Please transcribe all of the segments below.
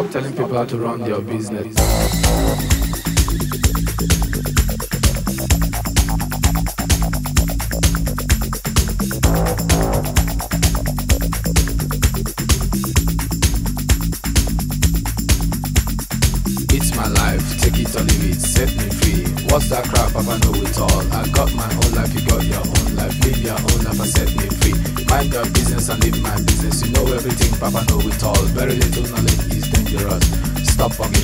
Stop telling people how to run their business. It's my life, take it or leave it, set me free. What's that crap? I know it all. I got my own life, you got your own life. Live your own life and set me free. Mind your business and live my business. You know everything, Papa know it all. Very little knowledge stop for me.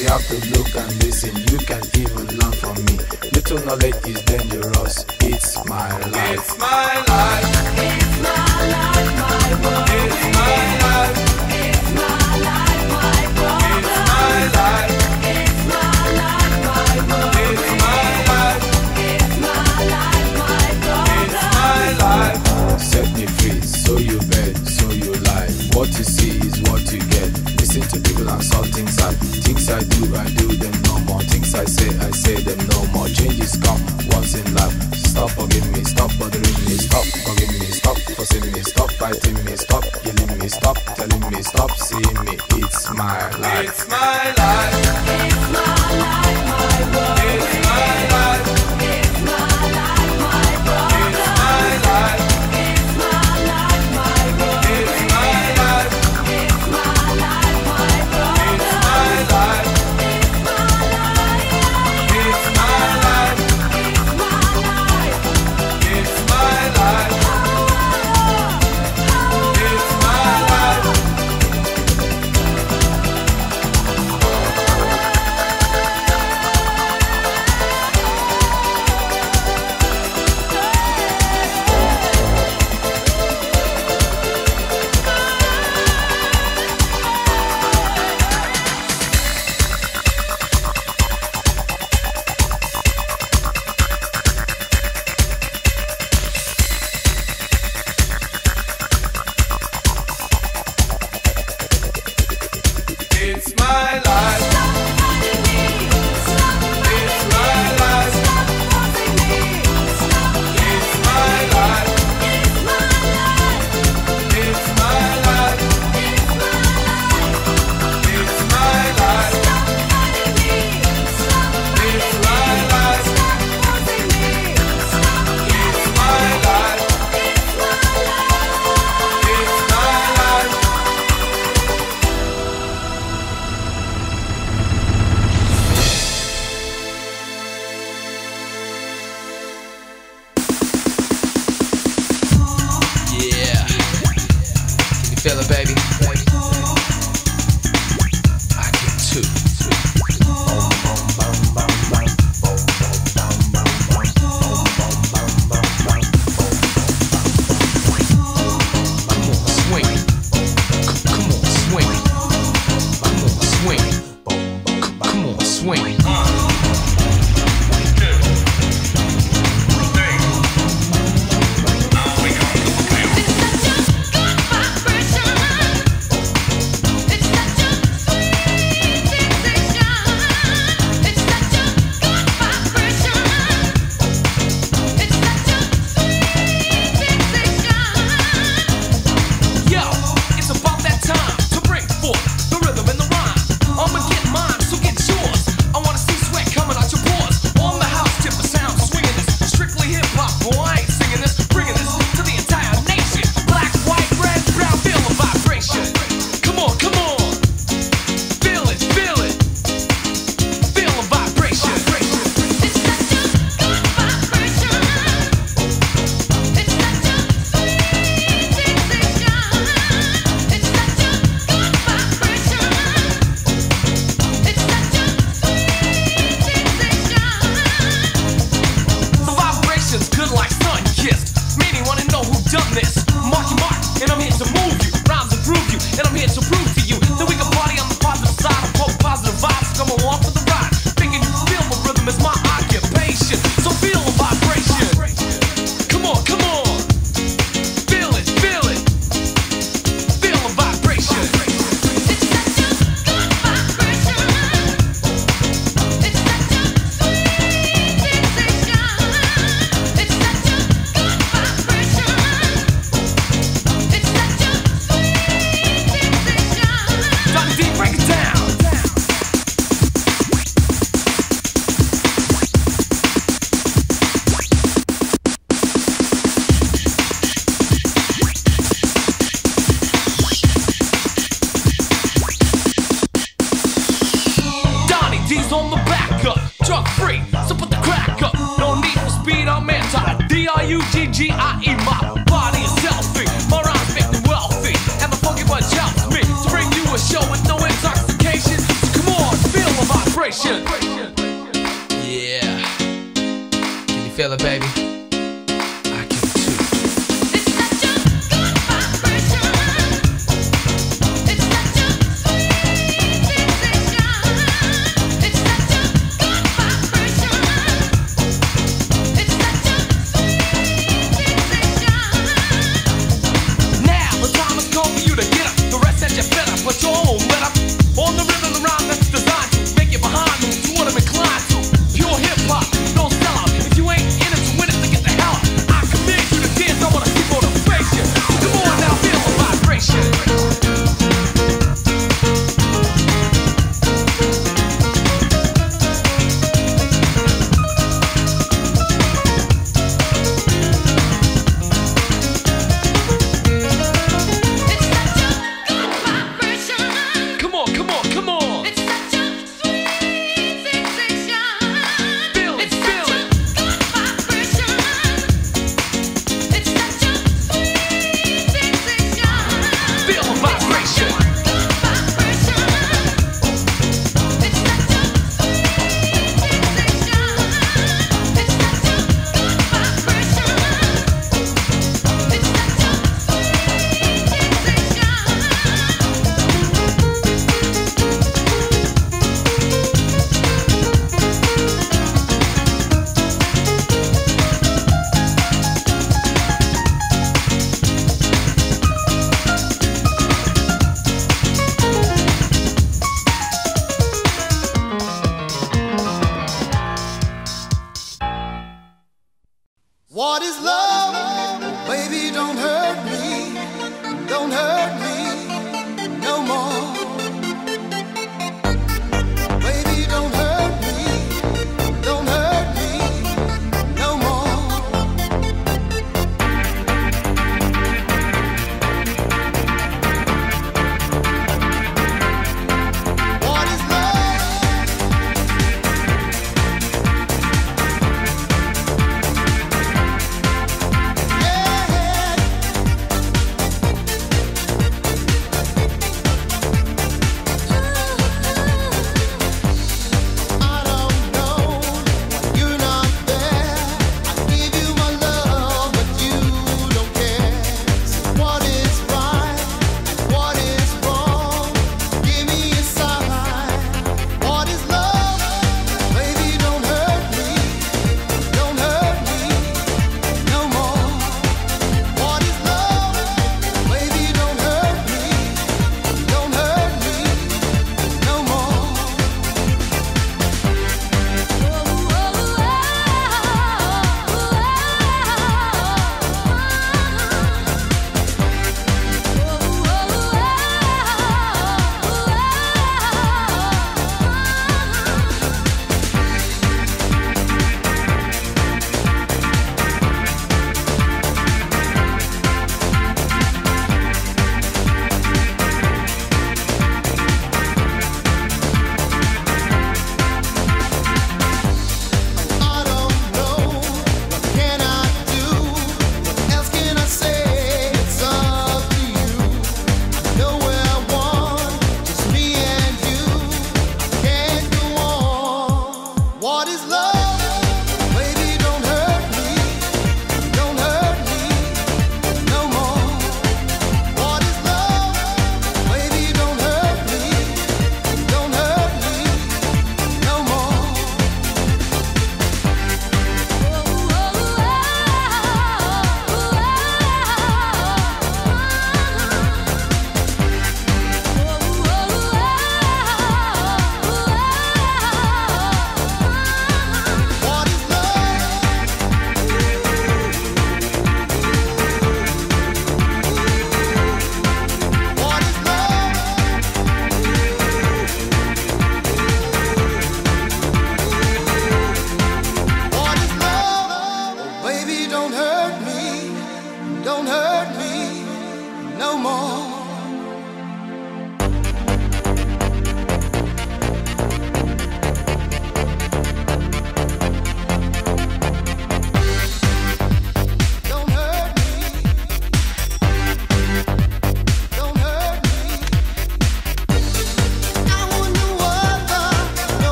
you have to look and listen.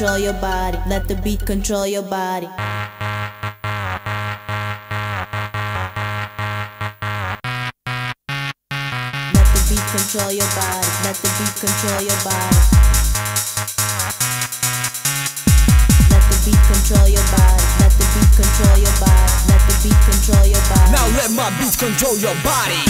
control your body. Let the beat control your body. Let the beat control your body. Let the beat control your body. Let the beat control your body. Let the beat control your body. Let the beat control your body. Now let my beat control your body.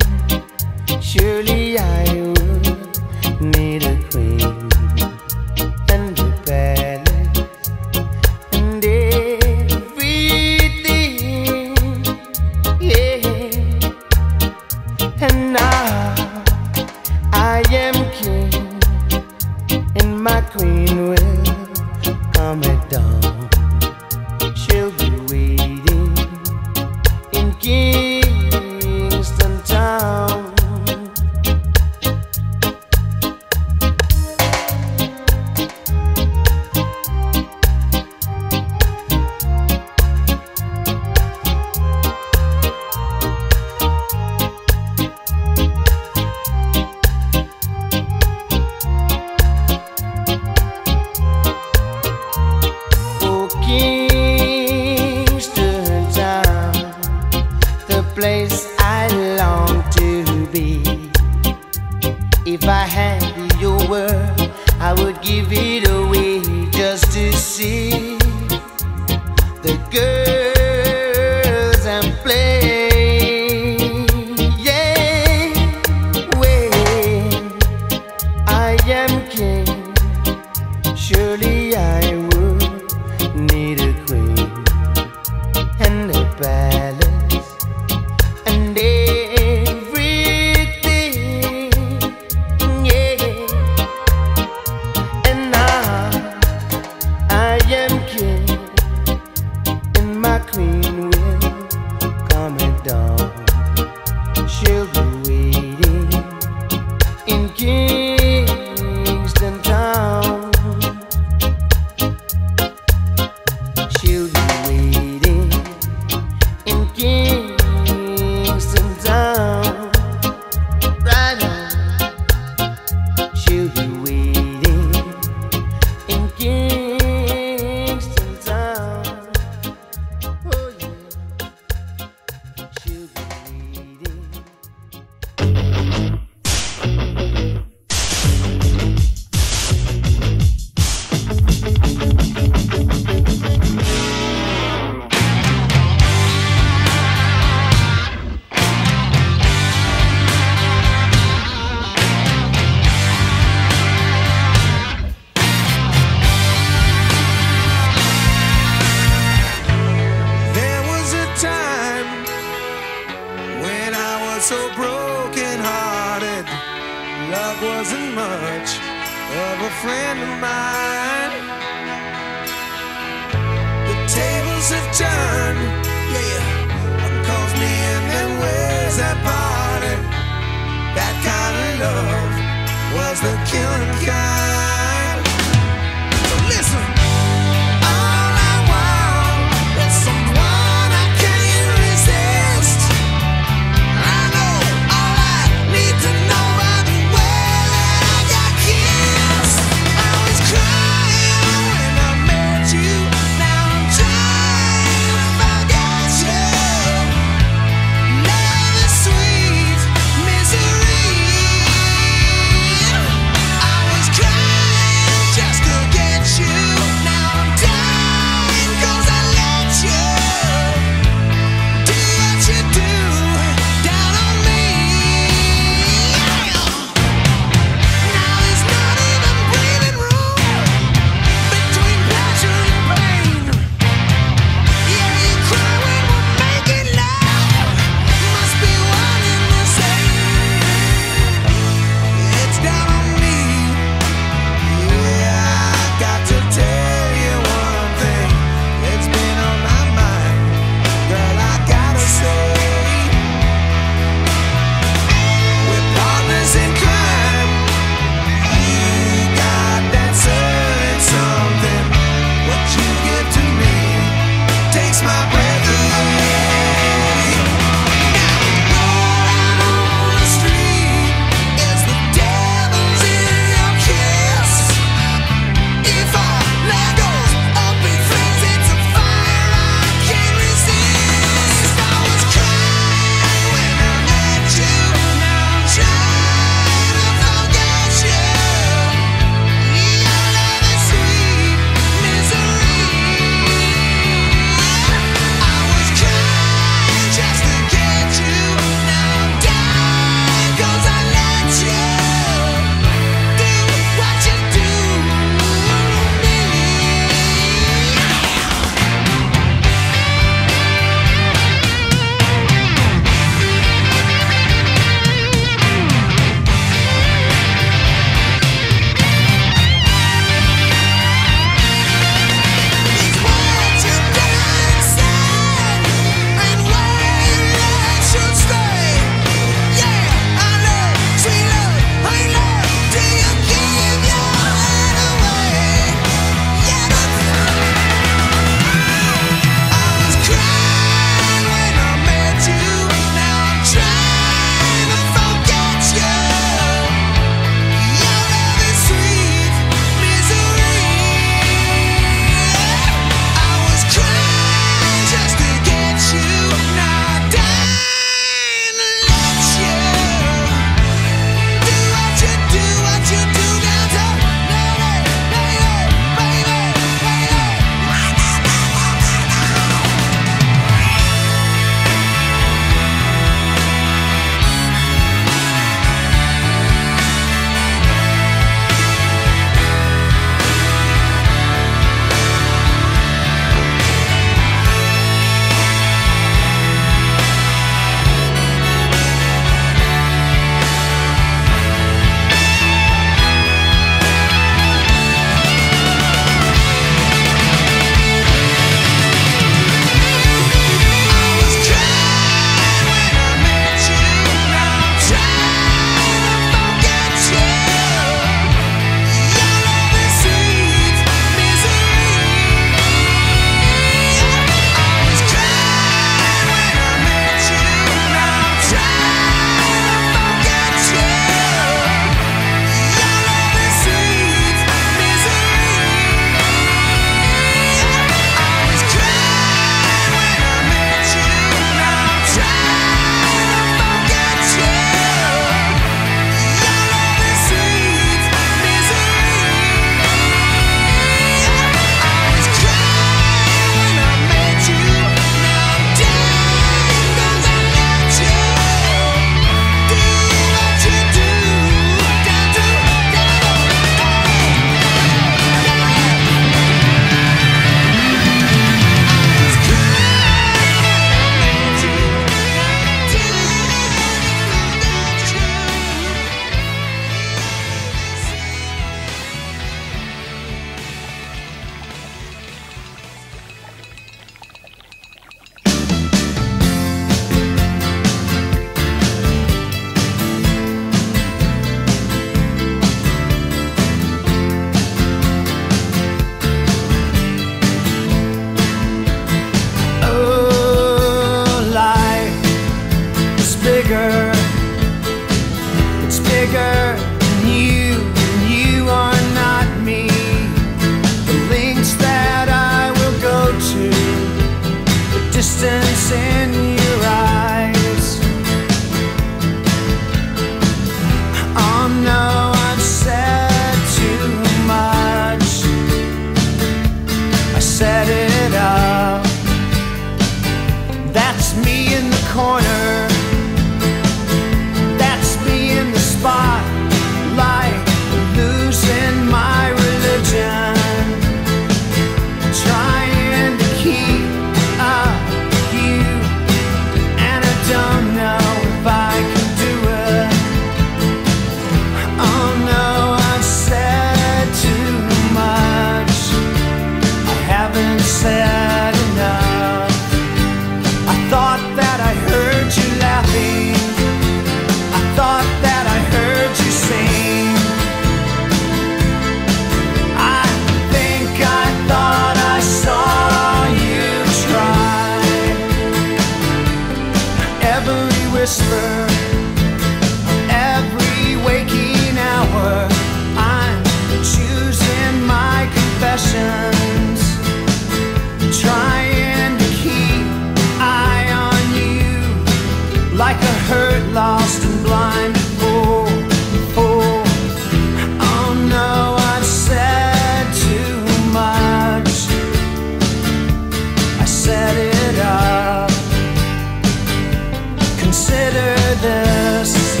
Consider this,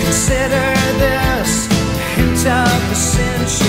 consider this, hint of the century.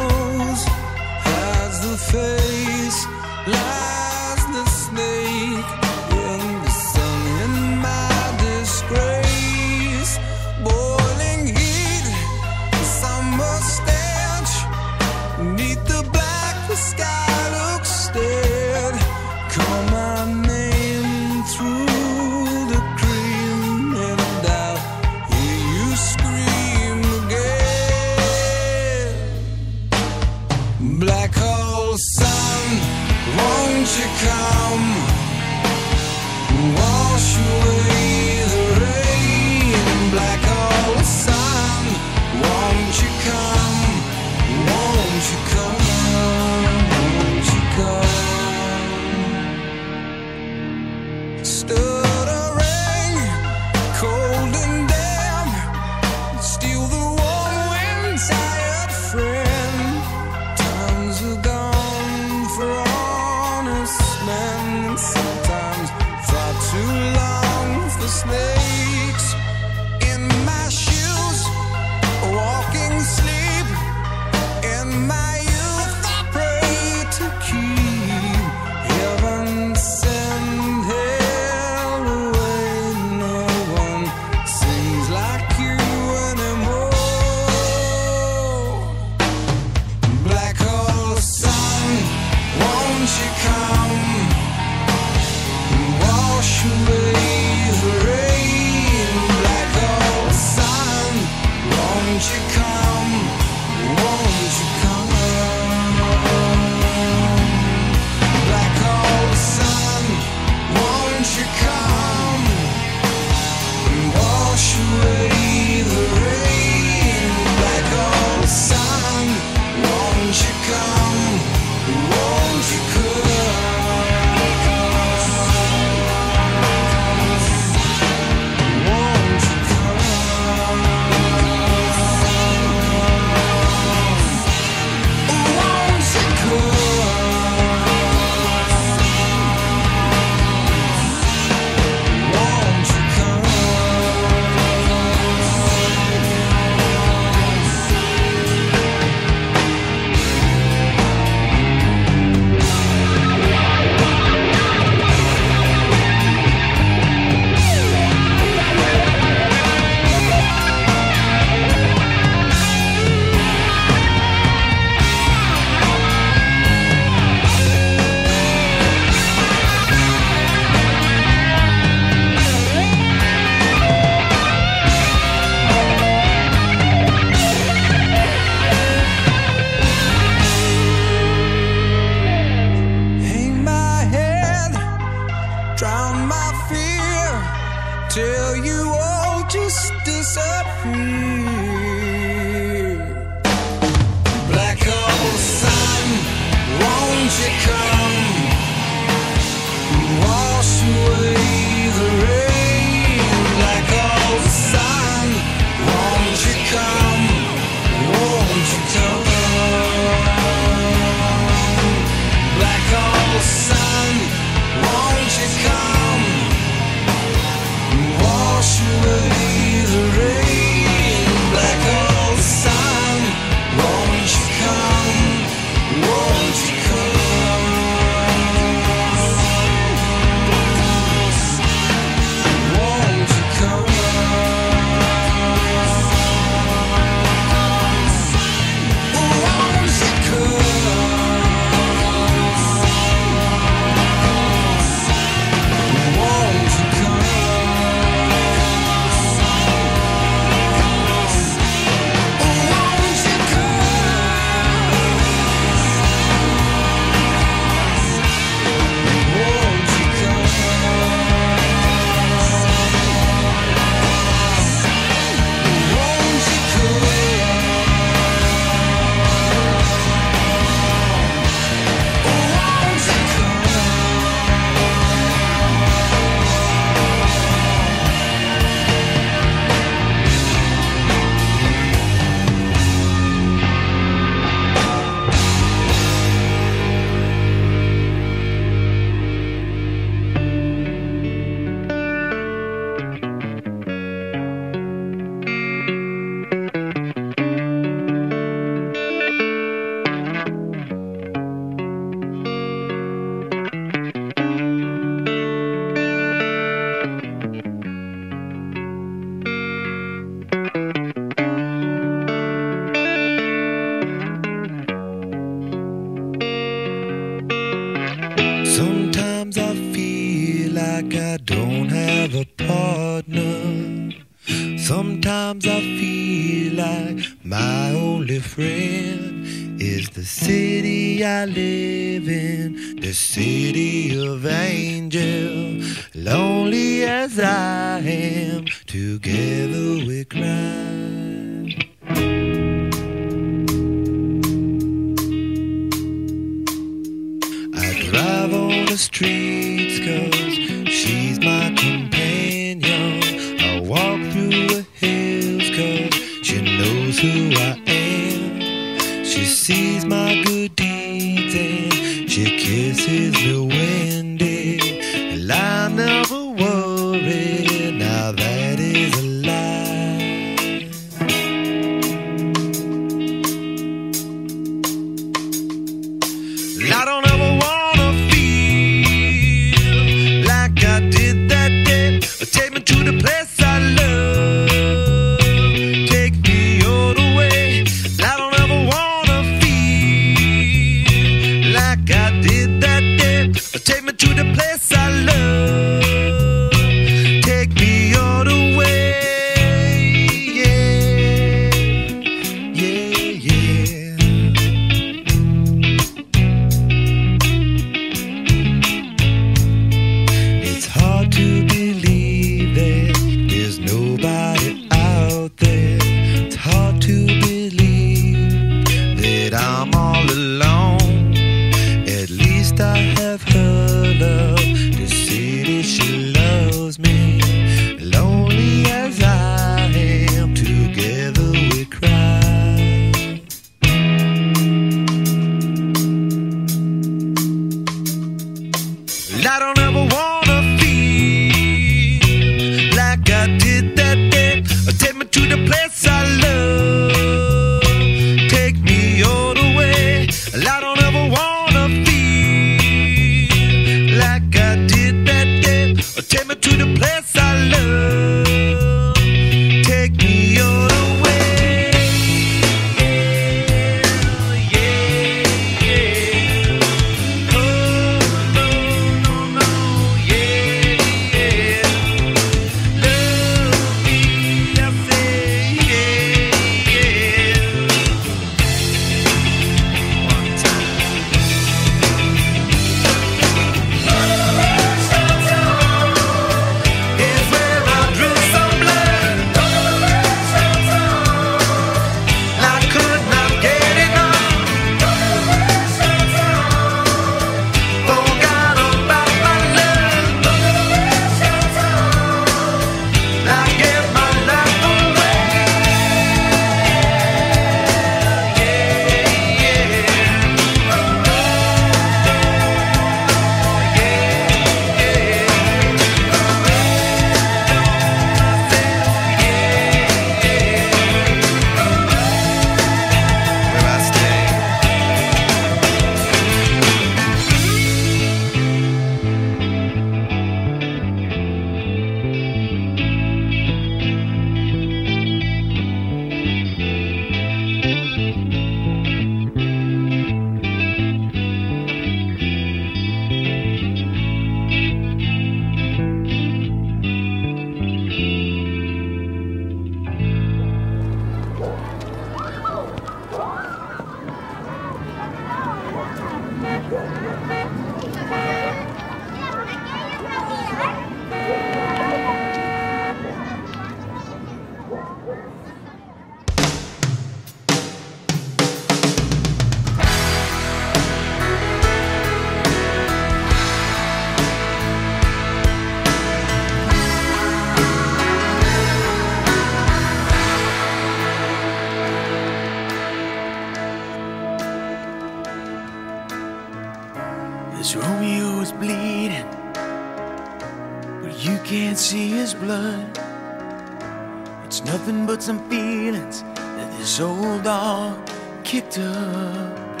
kicked up.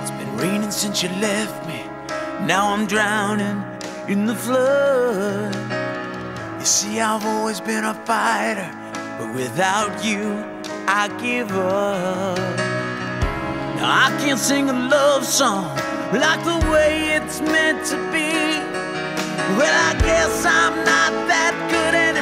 It's been raining since you left me. Now I'm drowning in the flood. You see, I've always been a fighter, but without you, I give up. Now I can't sing a love song like the way it's meant to be. Well, I guess I'm not that good at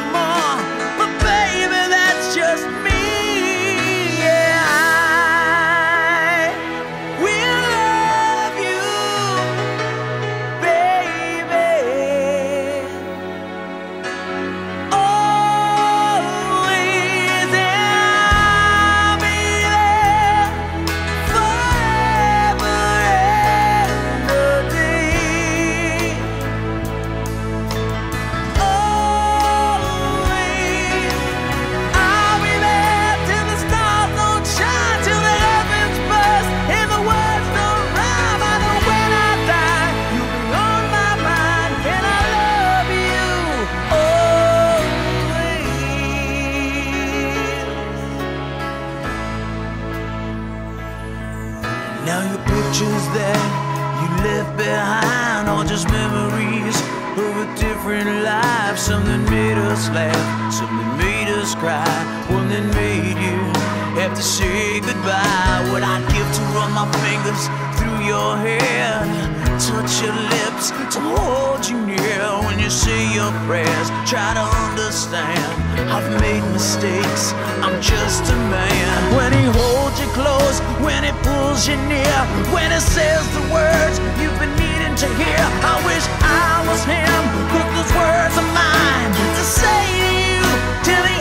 different life. Something made us laugh, something made us cry, one that made you have to say goodbye. What I'd give to run my fingers through your hair, touch your lips, to hold you near when you say your prayers. Try to understand, I've made mistakes, I'm just a man. When he holds you close, when he pulls you near, when he says the words you've been needing to hear. I wish I was him, but those words are mine to say to you till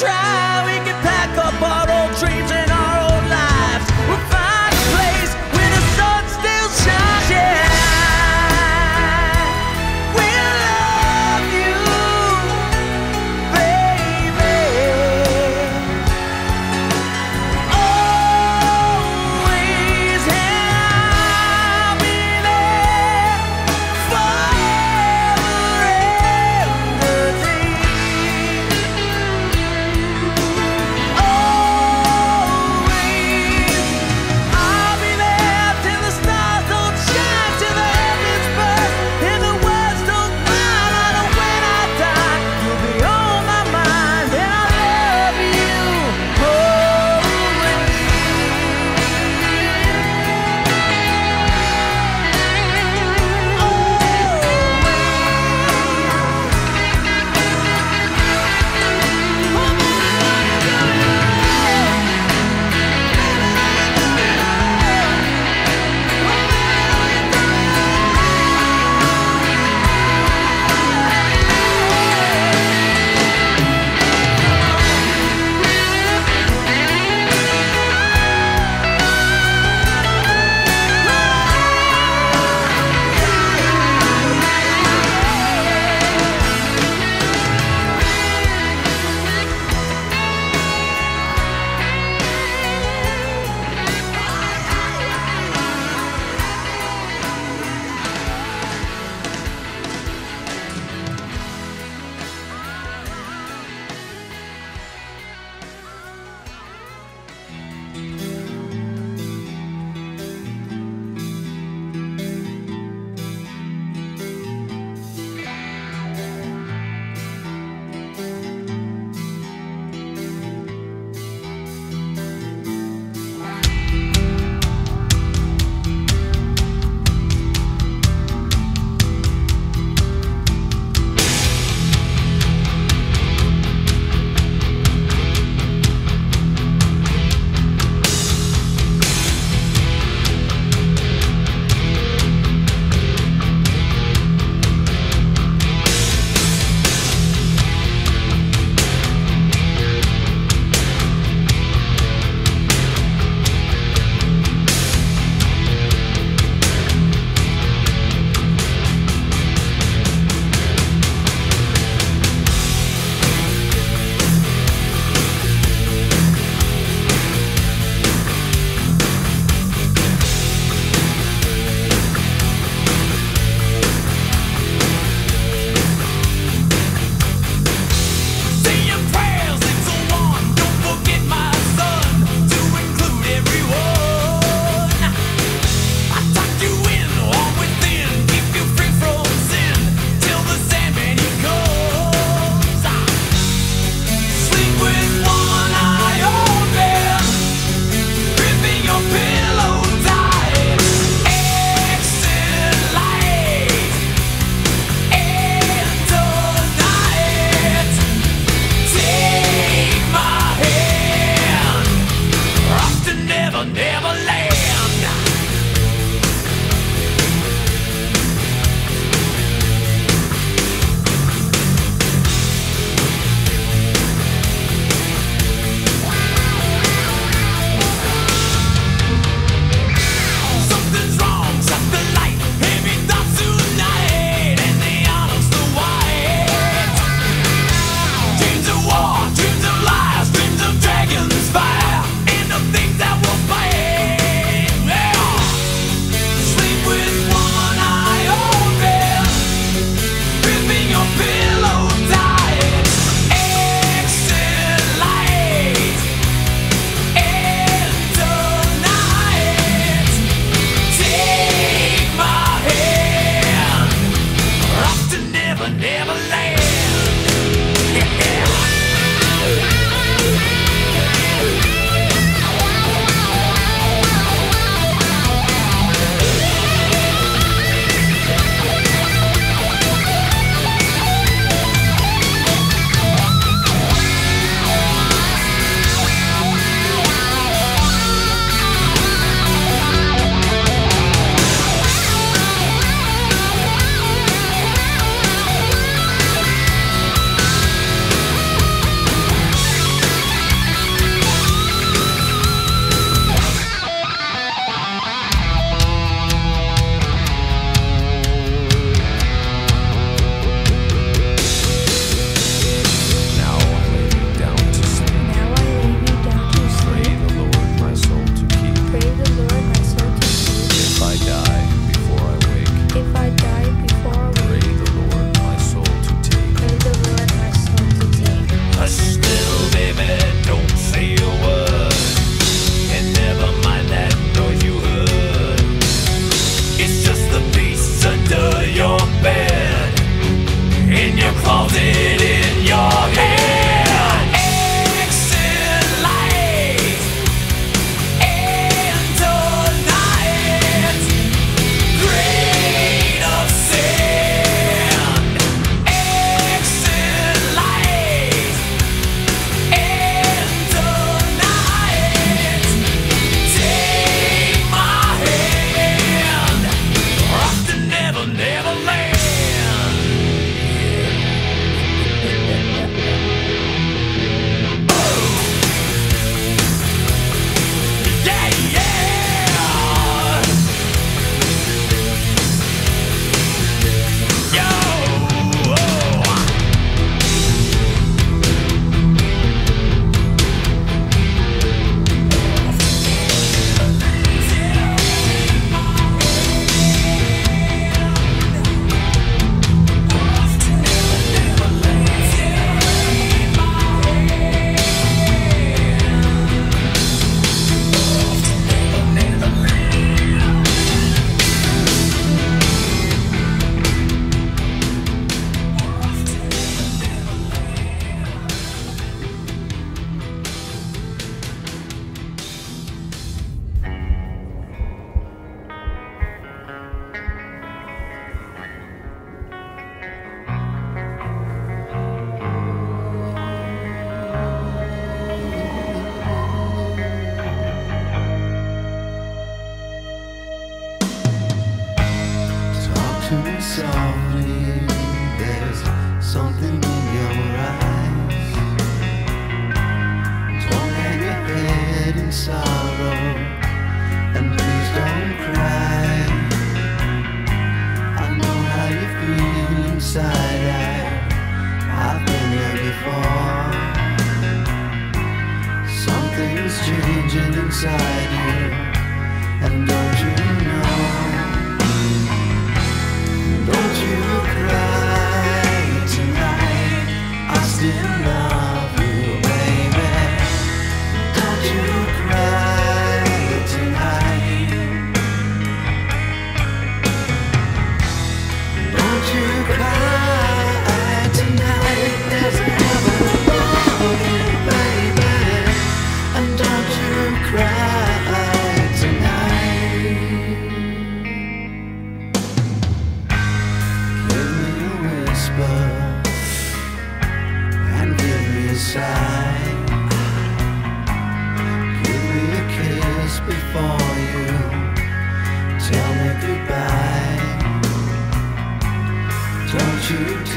try,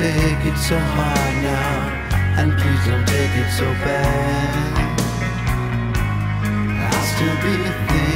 take it so hard now And please don't take it so bad. I'll still be there